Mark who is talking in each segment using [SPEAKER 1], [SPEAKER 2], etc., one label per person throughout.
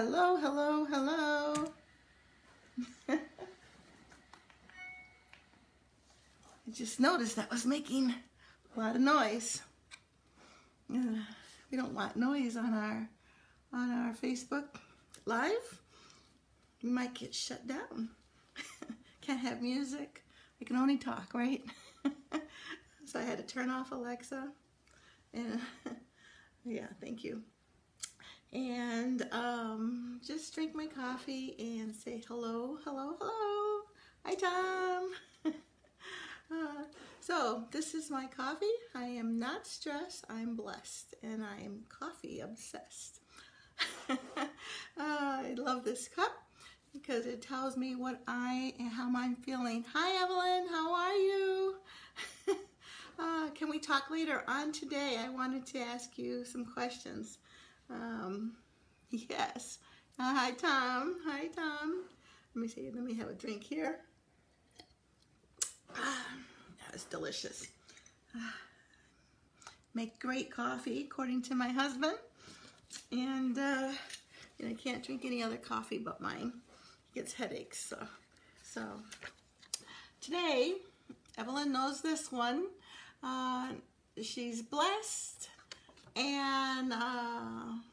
[SPEAKER 1] Hello, hello, hello. I just noticed that was making a lot of noise. Uh, we don't want noise on our on our Facebook live. We might get shut down. Can't have music. I can only talk, right? so I had to turn off Alexa. And yeah, thank you. And um, just drink my coffee and say hello, hello, hello. Hi, Tom. uh, so this is my coffee. I am not stressed. I'm blessed, and I am coffee obsessed. uh, I love this cup because it tells me what I and how I'm feeling. Hi, Evelyn. How are you? uh, can we talk later on today? I wanted to ask you some questions. Um, yes. Uh, hi, Tom. Hi, Tom. Let me see. Let me have a drink here. Ah, that was delicious. Ah, make great coffee, according to my husband. And, uh, and I can't drink any other coffee but mine. He gets headaches. So, so today, Evelyn knows this one. Uh, she's blessed and uh,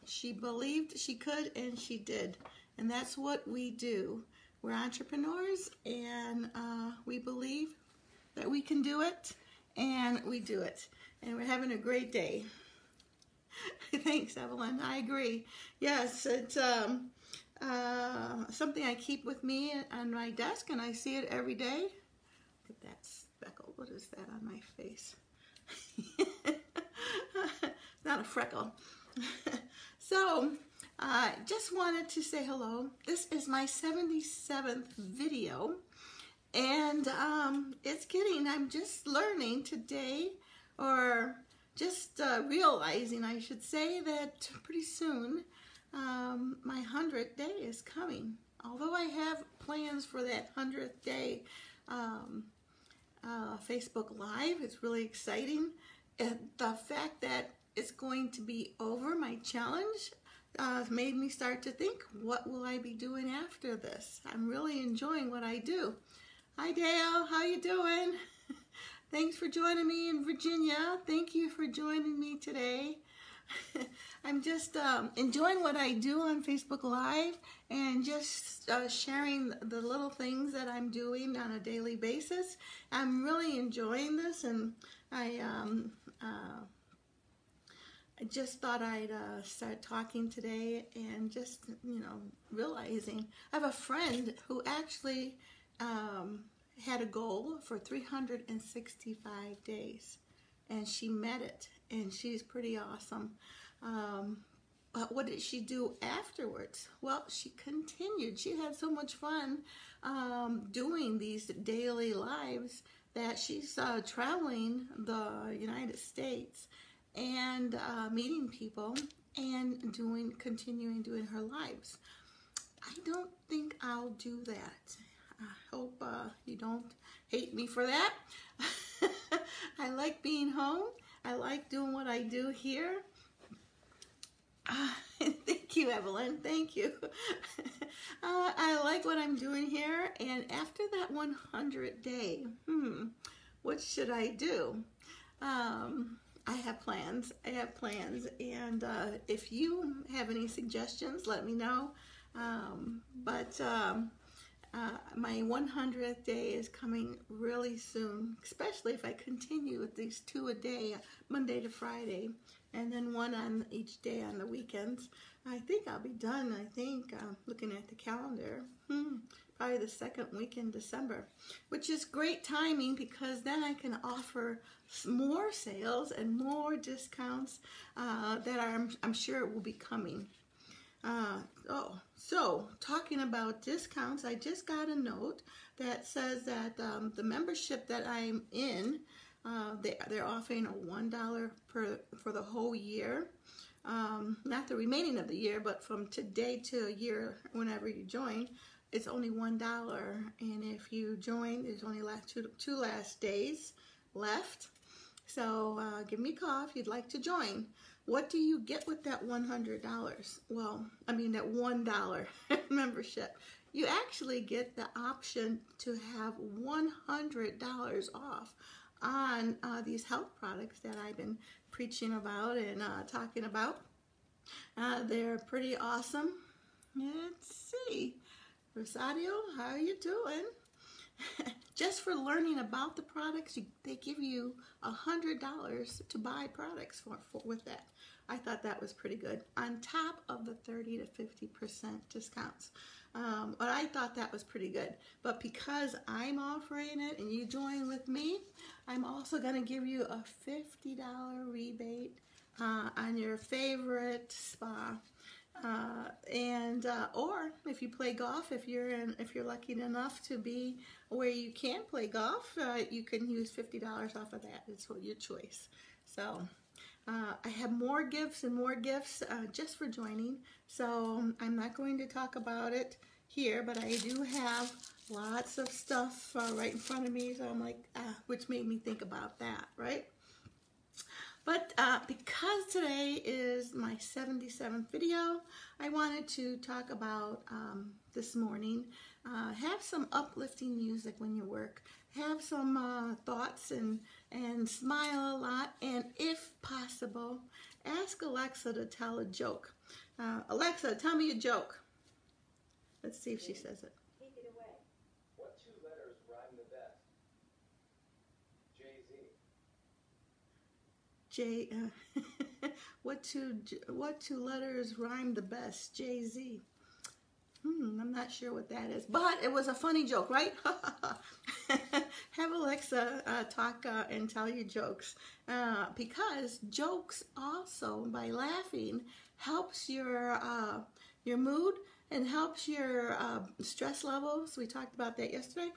[SPEAKER 1] she believed she could and she did. And that's what we do. We're entrepreneurs and uh, we believe that we can do it and we do it. And we're having a great day. Thanks Evelyn. I agree. Yes it's um, uh, something I keep with me on my desk and I see it every day. Look at that speckle. What is that on my face? Not a freckle. so, I uh, just wanted to say hello. This is my 77th video, and um, it's getting, I'm just learning today, or just uh, realizing, I should say, that pretty soon um, my 100th day is coming. Although I have plans for that 100th day um, uh, Facebook Live, it's really exciting. And the fact that it's going to be over, my challenge, uh, made me start to think, what will I be doing after this? I'm really enjoying what I do. Hi Dale, how you doing? Thanks for joining me in Virginia. Thank you for joining me today. I'm just um, enjoying what I do on Facebook Live and just uh, sharing the little things that I'm doing on a daily basis. I'm really enjoying this and I um, uh, I just thought I'd uh, start talking today and just, you know, realizing I have a friend who actually um, had a goal for 365 days and she met it and she's pretty awesome. Um, but what did she do afterwards? Well, she continued. She had so much fun um, doing these daily lives that she's uh, traveling the United States and uh, meeting people and doing continuing doing her lives. I don't think I'll do that. I hope uh, you don't hate me for that. I like being home. I like doing what I do here. Uh, thank you, Evelyn. Thank you. uh, I like what I'm doing here. And after that 100 day, hmm, what should I do? Um, I have plans. I have plans. And uh, if you have any suggestions, let me know. Um, but um, uh, my 100th day is coming really soon, especially if I continue with these two a day, Monday to Friday, and then one on each day on the weekends. I think I'll be done, I think, uh, looking at the calendar. Hmm probably the second week in December, which is great timing because then I can offer more sales and more discounts uh, that I'm, I'm sure will be coming. Uh, oh, so talking about discounts, I just got a note that says that um, the membership that I'm in, uh, they, they're offering a $1 per, for the whole year. Um, not the remaining of the year, but from today to a year, whenever you join, it's only one dollar and if you join there's only last two, two last days left so uh, give me a call if you'd like to join what do you get with that $100? Well, I mean, that $1 membership. You actually get the option to have $100 off on uh, these health products that I've been preaching about and uh, talking about. Uh, they're pretty awesome. Let's see. Rosario, how are you doing? Just for learning about the products, you, they give you a $100 to buy products for, for, with that. I thought that was pretty good. On top of the 30 to 50% discounts. Um, but I thought that was pretty good. But because I'm offering it and you join with me, I'm also going to give you a $50 rebate uh, on your favorite spa. Uh, and uh, or if you play golf, if you're in, if you're lucky enough to be where you can play golf, uh, you can use fifty dollars off of that. It's your choice. So uh, I have more gifts and more gifts uh, just for joining. So I'm not going to talk about it here, but I do have lots of stuff uh, right in front of me. So I'm like, ah, which made me think about that, right? But uh, because today is my 77th video, I wanted to talk about um, this morning. Uh, have some uplifting music when you work. Have some uh, thoughts and, and smile a lot. And if possible, ask Alexa to tell a joke. Uh, Alexa, tell me a joke. Let's see if she says it. J. Uh, what two what two letters rhyme the best? J Z. Hmm, I'm not sure what that is, but it was a funny joke, right? Have Alexa uh, talk uh, and tell you jokes uh, because jokes also by laughing helps your uh, your mood and helps your uh, stress levels. We talked about that yesterday,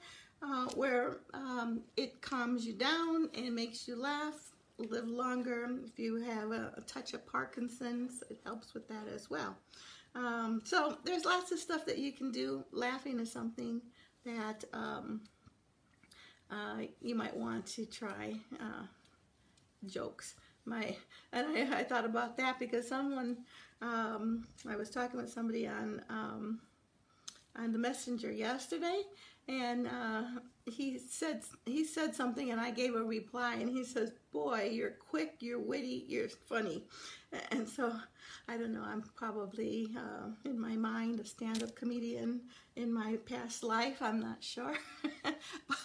[SPEAKER 1] where um, it calms you down and makes you laugh live longer. If you have a, a, touch of Parkinson's, it helps with that as well. Um, so there's lots of stuff that you can do. Laughing is something that um, uh, you might want to try. Uh, jokes. My and I, I, thought about that because someone um, I was talking with somebody on um, on the messenger yesterday, and uh, he said he said something and I gave a reply and he says boy you're quick you're witty you're funny. And so I don't know I'm probably uh, in my mind a stand-up comedian in my past life I'm not sure.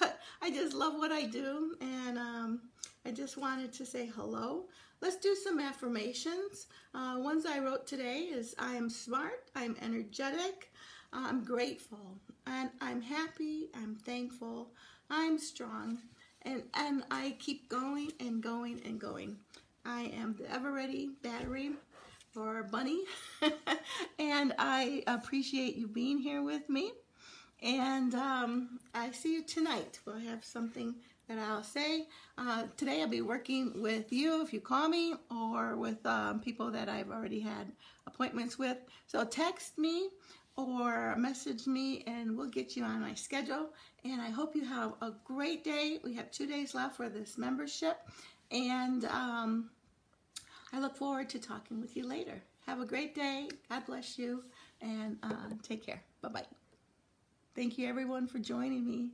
[SPEAKER 1] But I just love what I do and um, I just wanted to say hello. Let's do some affirmations. Uh, ones I wrote today is I am smart I'm energetic I'm grateful and I'm happy, I'm thankful, I'm strong, and, and I keep going and going and going. I am the ever ready battery for Bunny, and I appreciate you being here with me. And um, I see you tonight. We'll have something that I'll say. Uh, today I'll be working with you if you call me or with um, people that I've already had appointments with. So text me or message me and we'll get you on my schedule. And I hope you have a great day. We have two days left for this membership. And um, I look forward to talking with you later. Have a great day. God bless you. And uh, take care. Bye-bye. Thank you, everyone, for joining me.